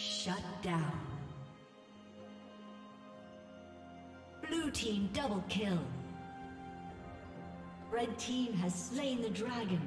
Shut down. Blue team double kill. Red team has slain the dragon.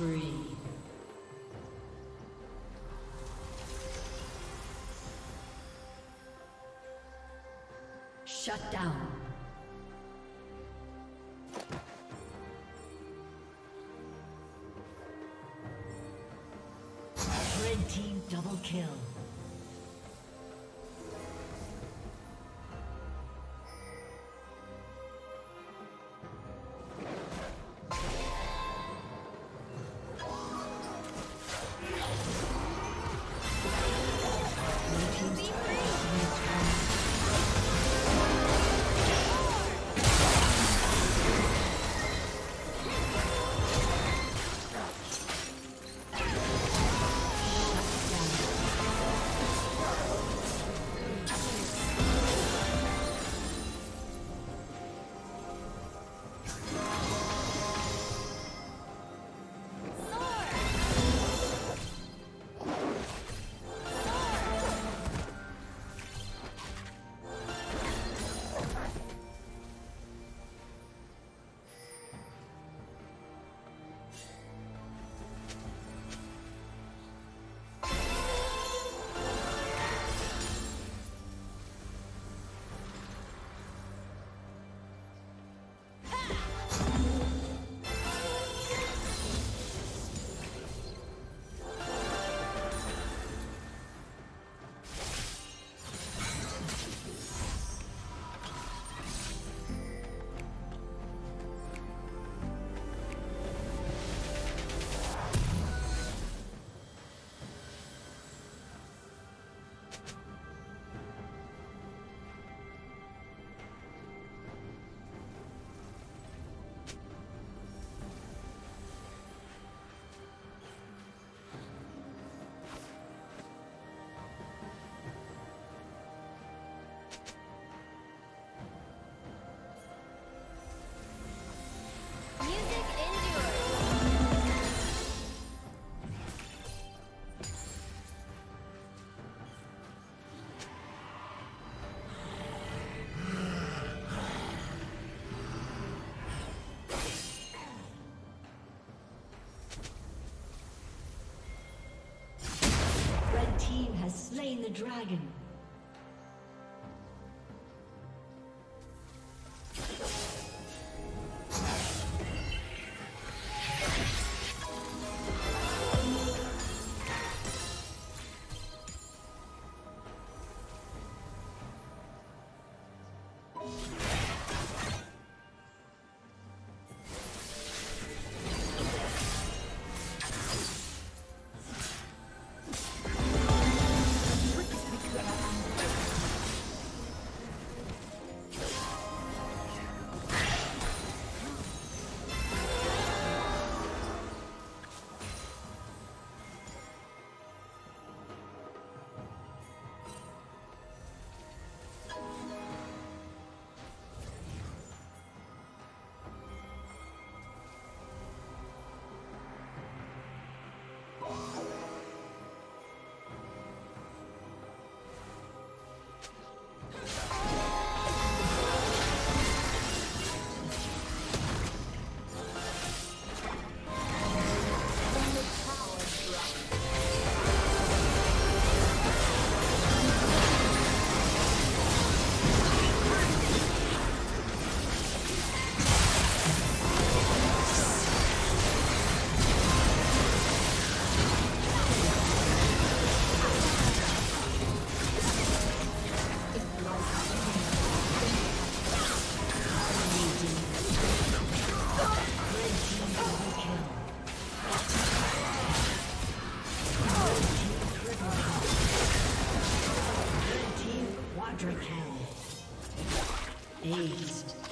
spree. Shut down. The dragon. East. Aced.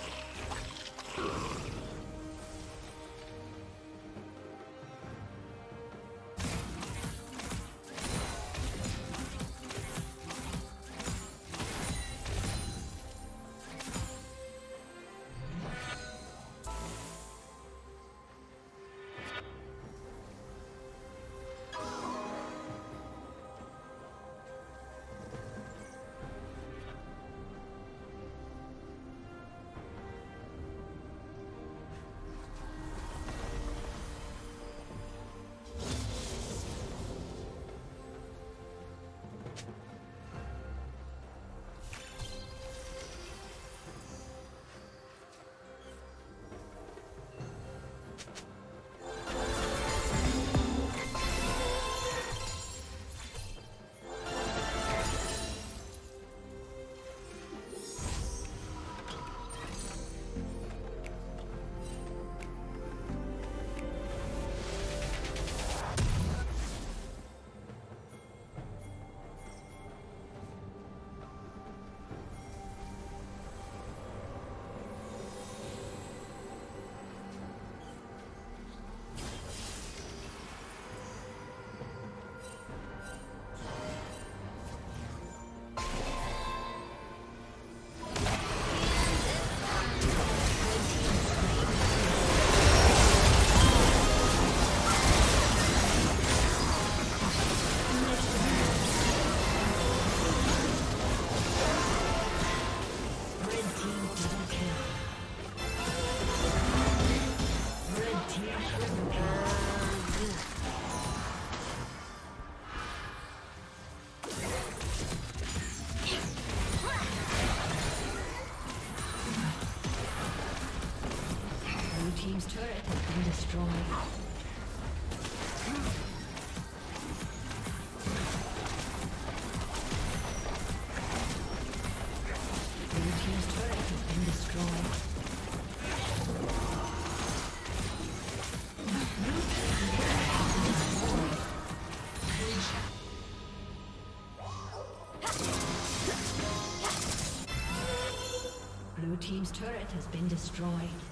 Has been destroyed.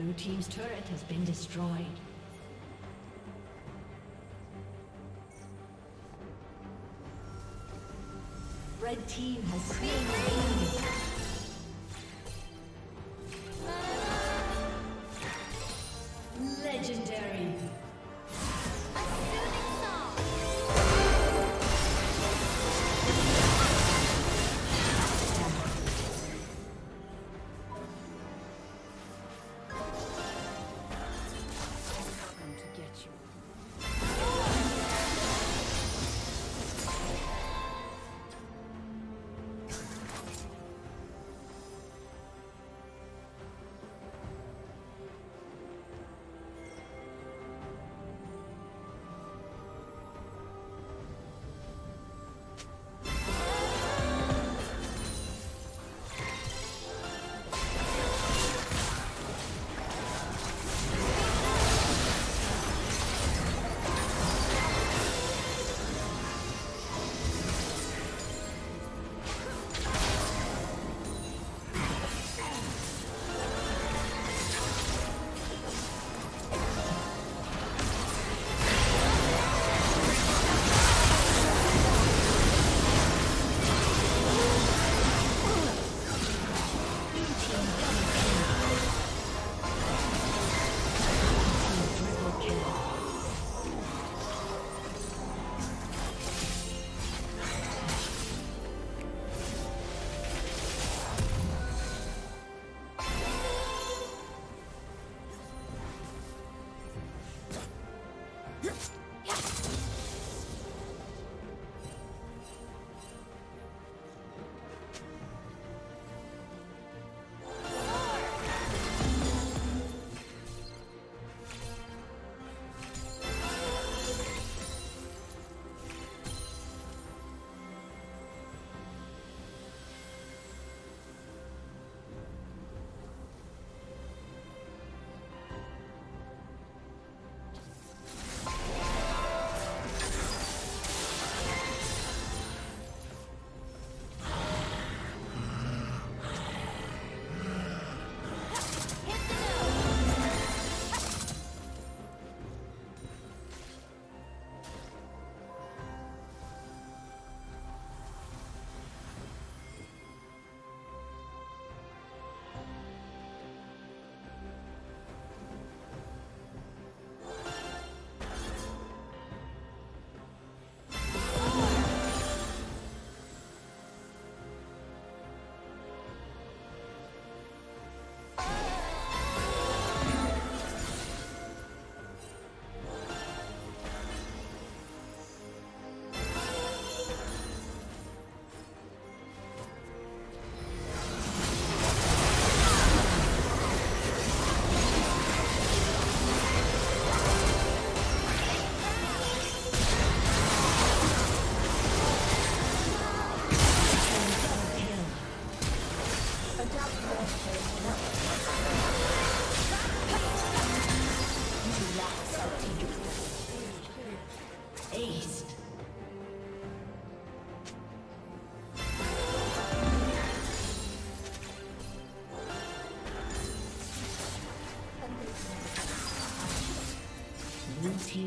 Blue team's turret has been destroyed. Red team has slain the enemy.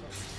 Noted.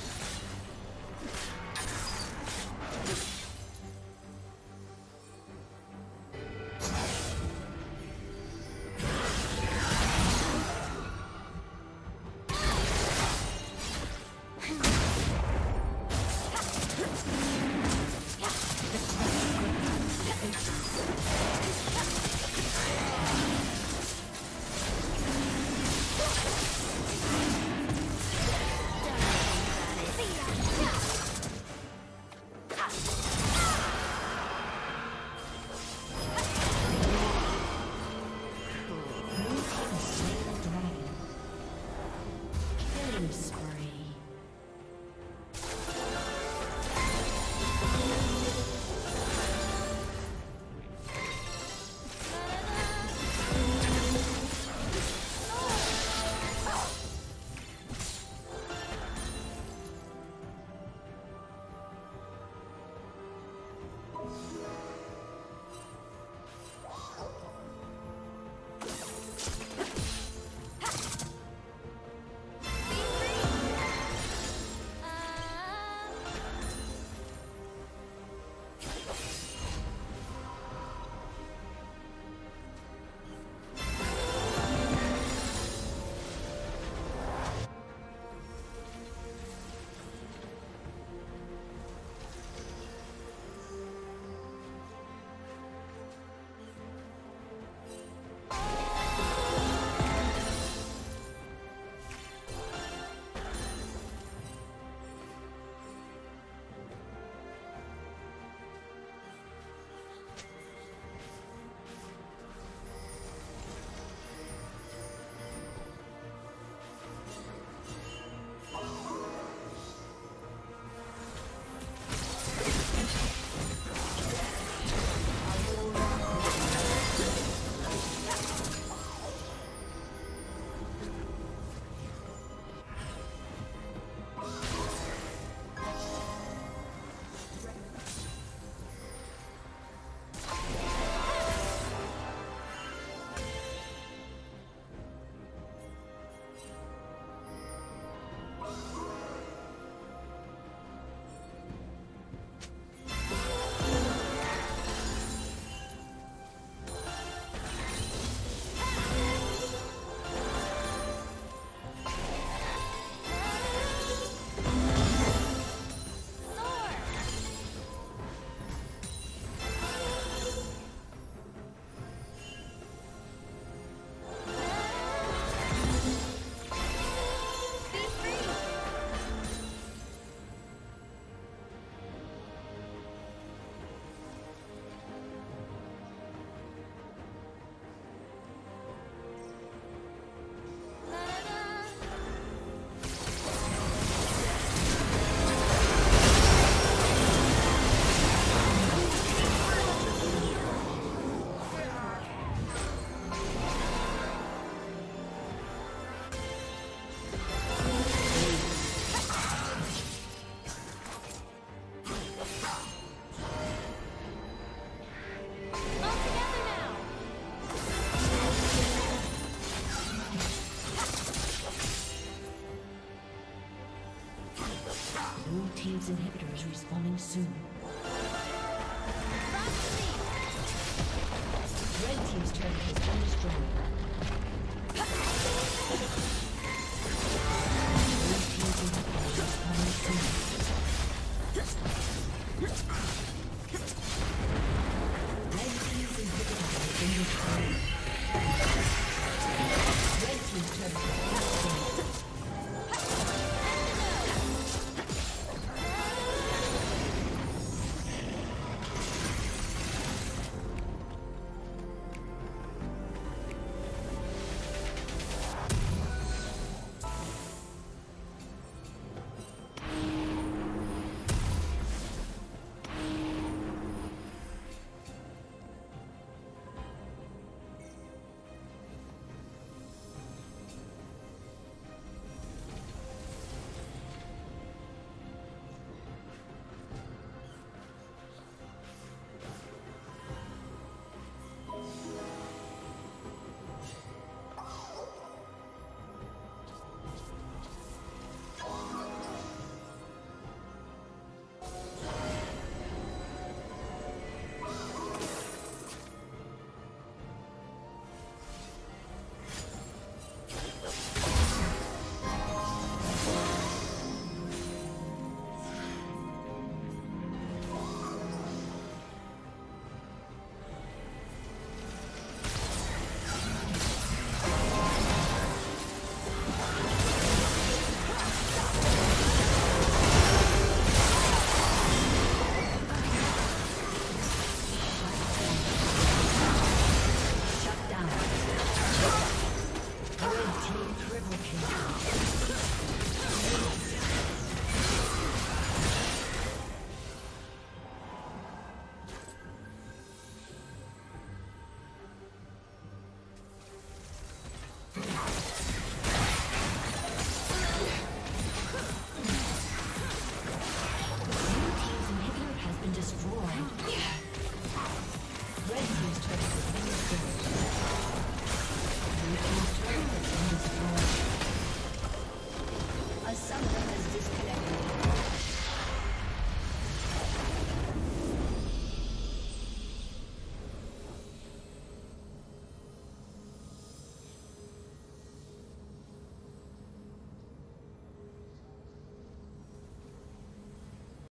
Respawning soon.